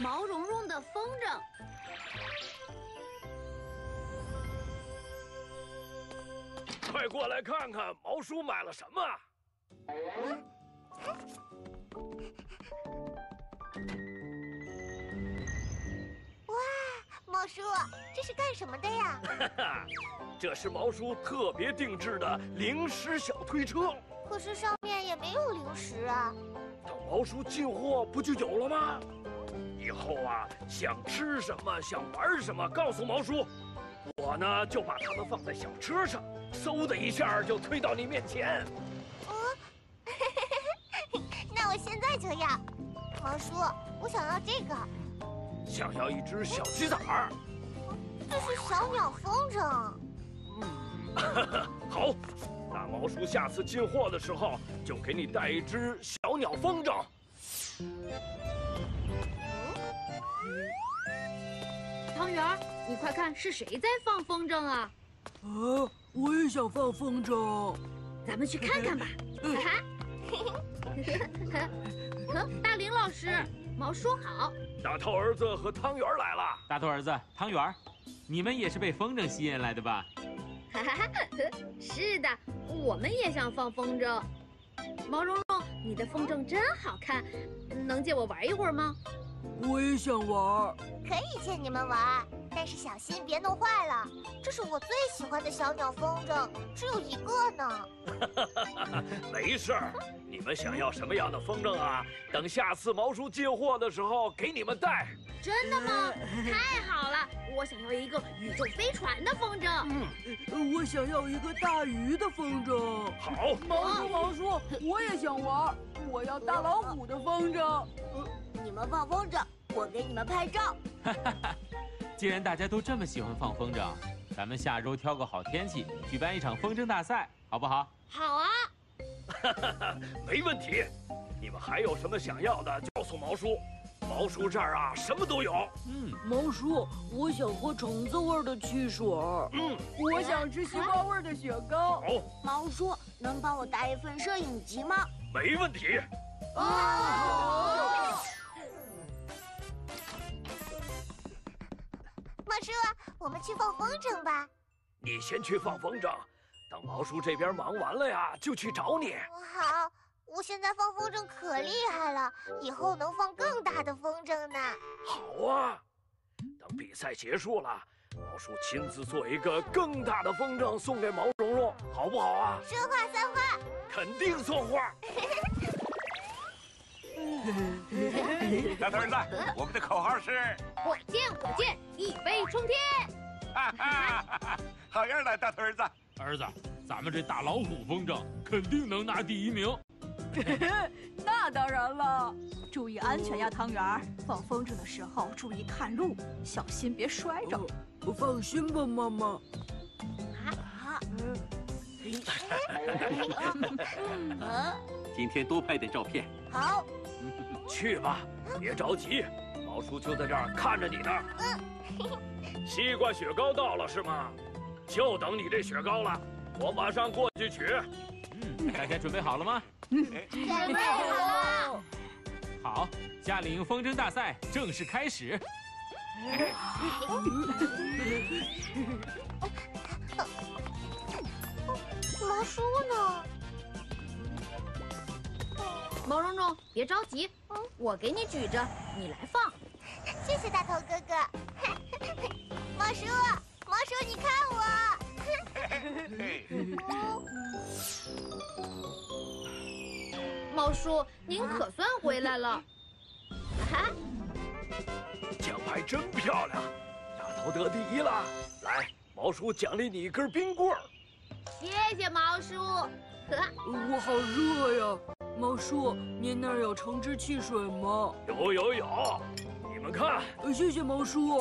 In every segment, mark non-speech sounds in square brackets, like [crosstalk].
毛茸茸的风筝。快过来看看毛叔买了什么！哇，毛叔，这是干什么的呀？哈哈，这是毛叔特别定制的零食小推车。可是上面也没有零食啊。等毛叔进货，不就有了吗？以后啊，想吃什么，想玩什么，告诉毛叔，我呢就把它们放在小车上，嗖的一下就推到你面前。哦，[laughs] 那我现在就要。毛叔，我想要这个。想要一只小鸡仔儿。这是小鸟风筝。嗯，[laughs] 好。那毛叔下次进货的时候，就给你带一只小鸟风筝。汤圆儿，你快看，是谁在放风筝啊？啊，我也想放风筝。咱们去看看吧。[laughs] [laughs] 大林老师，毛叔好。大头儿子和汤圆来了。大头儿子，汤圆，你们也是被风筝吸引来的吧？哈哈，是的，我们也想放风筝。毛茸茸，你的风筝真好看，能借我玩一会儿吗？我也想玩。可以借你们玩，但是小心别弄坏了。这是我最喜欢的小鸟风筝，只有一个呢。[laughs] 没事儿，你们想要什么样的风筝啊？等下次毛叔进货的时候给你们带。真的吗？太好了！我想要一个宇宙飞船的风筝。嗯，我想要一个大鱼的风筝。好，毛叔，毛叔，我也想玩，我要大老虎的风筝。你们放风筝，我给你们拍照。哈哈哈！既然大家都这么喜欢放风筝，咱们下周挑个好天气，举办一场风筝大赛，好不好？好啊！哈哈，没问题。你们还有什么想要的，告诉毛叔。毛叔这儿啊，什么都有。嗯，毛叔，我想喝橙子味的汽水。嗯，我想吃西瓜味的雪糕。好，毛叔，能帮我带一份摄影集吗？没问题。哦。毛叔，我们去放风筝吧。你先去放风筝，等毛叔这边忙完了呀，就去找你。好。我现在放风筝可厉害了，以后能放更大的风筝呢。好啊，等比赛结束了，毛叔亲自做一个更大的风筝送给毛茸茸，好不好啊？说话算话，肯定算话。[laughs] [laughs] 大头儿子，我们的口号是火箭火箭一飞冲天。哈哈，好样的，大头儿子！儿子，咱们这大老虎风筝肯定能拿第一名。[laughs] 那当然了，注意安全呀，汤圆儿！放风筝的时候注意看路，小心别摔着。我放心吧，妈妈。啊！[laughs] 今天多拍点照片。好。[laughs] 去吧，别着急，毛叔就在这儿看着你呢。嗯。[laughs] 西瓜雪糕到了是吗？就等你这雪糕了，我马上过去取。大家准备好了吗？准备好了。[laughs] 好，夏令营风筝大赛正式开始。毛叔呢？毛茸茸，别着急，我给你举着，你来放。[laughs] 谢谢大头哥哥。[laughs] 毛叔，毛叔，你看我。[laughs] 毛叔，您可算回来了！哈，奖牌真漂亮，大头得第一了。来，毛叔奖励你一根冰棍儿。谢谢毛叔。我好热呀，毛叔，您那儿有橙汁汽水吗？有有有，你们看。谢谢毛叔。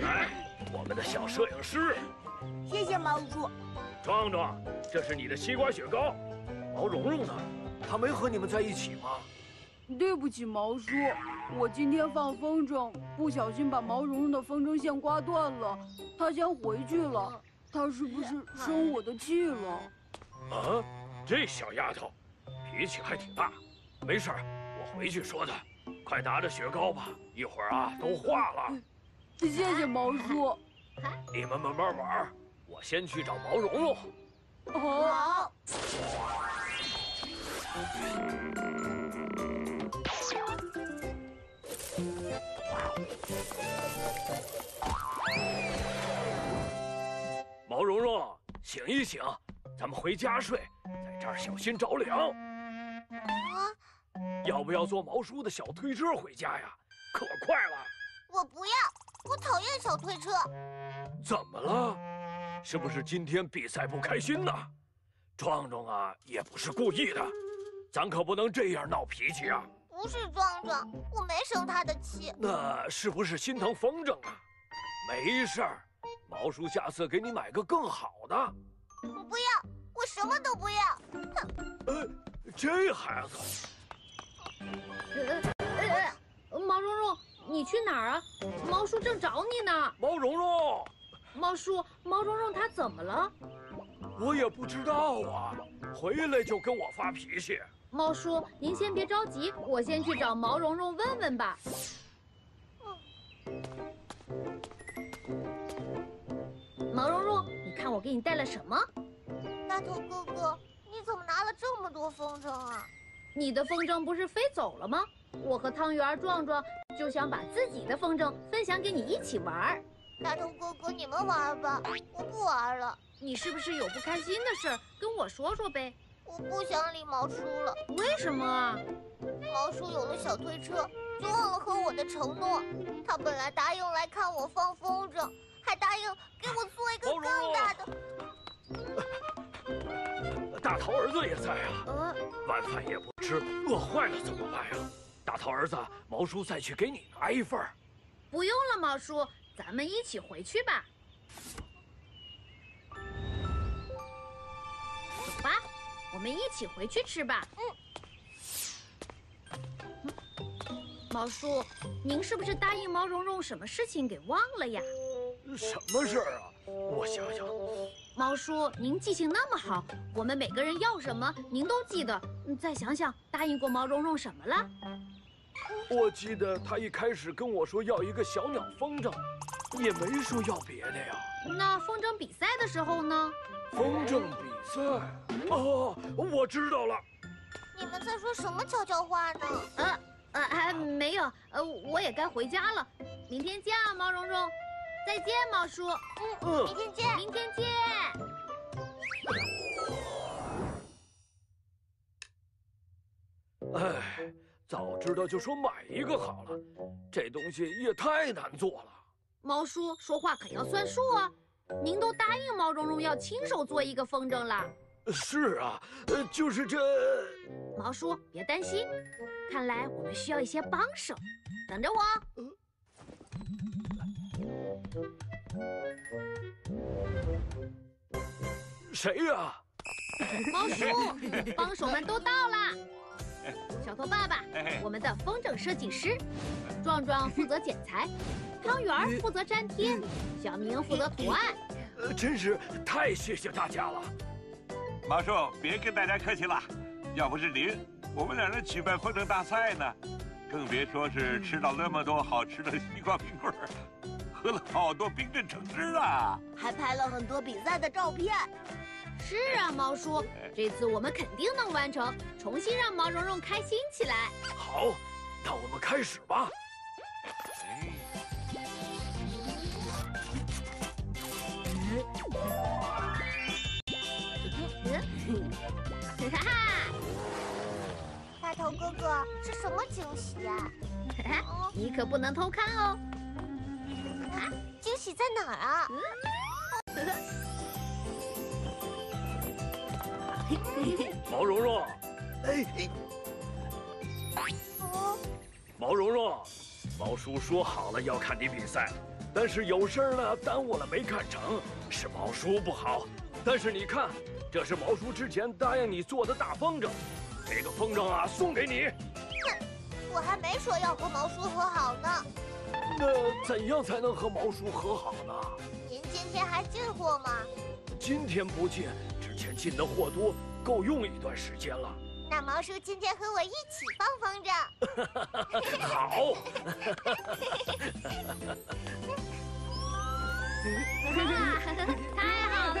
来。我们的小摄影师，谢谢毛叔。壮壮，这是你的西瓜雪糕。毛茸茸呢？他没和你们在一起吗？对不起，毛叔，我今天放风筝，不小心把毛茸茸的风筝线刮断了。他先回去了。他是不是生我的气了？啊，这小丫头，脾气还挺大。没事我回去说她。快拿着雪糕吧，一会儿啊都化了。谢谢毛叔。你们慢慢玩，我先去找毛茸茸。好。毛茸茸，醒一醒，咱们回家睡，在这儿小心着凉。啊，要不要坐毛叔的小推车回家呀？可快了。我不要，我讨厌小推车。怎么了？是不是今天比赛不开心呢？壮壮啊，也不是故意的，咱可不能这样闹脾气啊。不是壮壮，我没生他的气。那是不是心疼风筝啊？没事儿，毛叔下次给你买个更好的。不要，我什么都不要。哼。呃，这孩子。呃呃，毛茸茸，你去哪儿啊？毛叔正找你呢。毛茸茸，毛叔，毛茸茸他怎么了？我也不知道啊，回来就跟我发脾气。毛叔，您先别着急，我先去找毛茸茸问问吧。毛茸茸，你看我给你带了什么？大头哥哥，你怎么拿了这么多风筝啊？你的风筝不是飞走了吗？我和汤圆、壮壮就想把自己的风筝分享给你一起玩。大头哥哥，你们玩吧，我不玩了。你是不是有不开心的事？跟我说说呗。我不想理毛叔了，为什么啊？毛叔有了小推车，就忘了和我的承诺。他本来答应来看我放风筝，还答应给我做一个更大的。[laughs] 大头儿子也在啊，呃，晚饭也不吃，饿坏了怎么办呀？大头儿子，毛叔再去给你拿一份。不用了，毛叔，咱们一起回去吧。走吧。我们一起回去吃吧。嗯。毛叔，您是不是答应毛茸茸什么事情给忘了呀？什么事儿啊？我想想。毛叔，您记性那么好，我们每个人要什么您都记得。再想想，答应过毛茸茸什么了？我记得他一开始跟我说要一个小鸟风筝，也没说要别的呀。那风筝比赛的时候呢？风筝比赛？哦，我知道了。你们在说什么悄悄话呢？呃呃，还没有。呃，我也该回家了。明天见啊，毛茸茸。再见，毛叔。嗯，明天见。明天见。哎，早知道就说买一个好了，这东西也太难做了。毛叔说话可要算数啊！您都答应毛茸茸要亲手做一个风筝了。是啊，呃，就是这。毛叔，别担心，看来我们需要一些帮手，等着我。谁呀？猫叔，[laughs] 帮手们都到了。小头爸爸，我们的风筝设计师；壮壮负责剪裁，汤圆负责粘贴，小明负责图案。呃，真是太谢谢大家了。毛叔，别跟大家客气了，要不是您，我们哪能举办风筝大赛呢？更别说是吃到那么多好吃的西瓜冰棍儿，喝了好多冰镇橙汁啊，还拍了很多比赛的照片。是啊，毛叔，这次我们肯定能完成，重新让毛茸茸开心起来。好，那我们开始吧。哈哈！大头哥哥，是什么惊喜呀？[laughs] 你可不能偷看哦。惊喜在哪儿啊？毛茸茸，哎，毛茸茸，毛叔说好了要看你比赛，但是有事儿呢，耽误了没看成，是毛叔不好。但是你看。这是毛叔之前答应你做的大风筝，这个风筝啊送给你。哼，我还没说要和毛叔和好呢。那怎样才能和毛叔和好呢？您今天还进货吗？今天不进，之前进的货多，够用一段时间了。那毛叔今天和我一起放风筝。[laughs] [laughs] 好。哇，太好了！